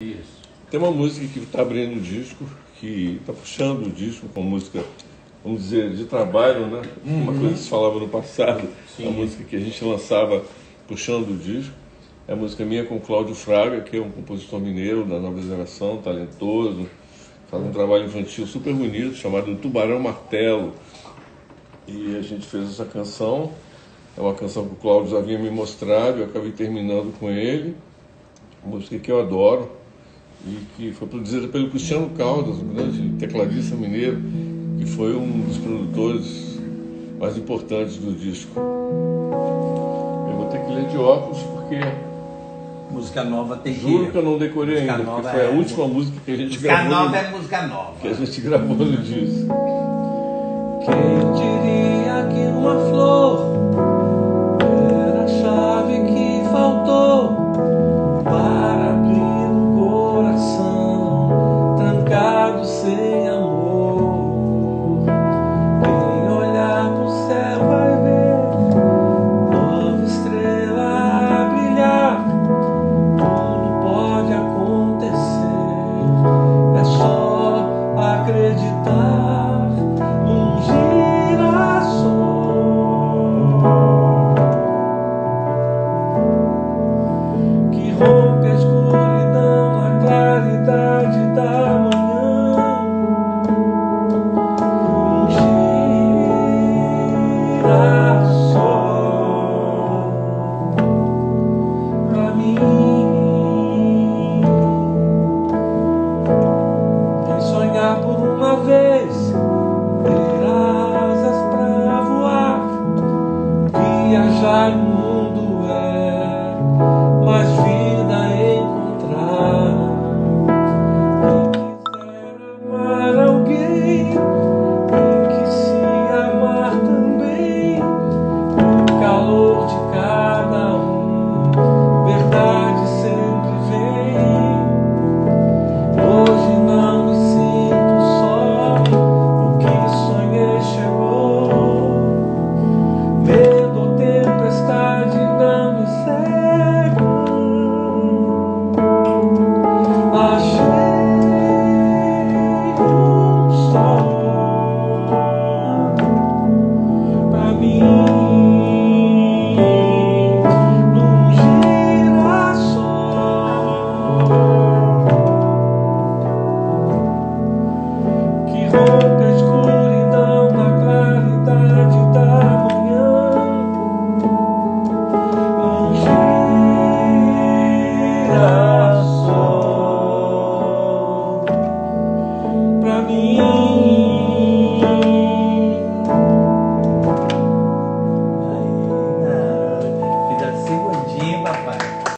Isso. Tem uma música que está abrindo o disco, que está puxando o disco com música, vamos dizer, de trabalho, né? Uma coisa que se falava no passado, Sim. a música que a gente lançava puxando o disco. É a música minha com o Cláudio Fraga, que é um compositor mineiro da nova geração, talentoso, faz um trabalho infantil super bonito, chamado Tubarão Martelo. E a gente fez essa canção. É uma canção que o Cláudio já havia me mostrado, eu acabei terminando com ele. Música que eu adoro e que foi produzida pelo Cristiano Caldas, um grande tecladista mineiro, que foi um dos produtores mais importantes do disco. Eu vou ter que ler de óculos porque Música nova tem que. juro que eu não decorei Música ainda, nova porque foi a é- última música que a gente Música gravou. nova no- é música nova. que a gente gravou no disco. Quem diria que uma flor inside cold, it's cold.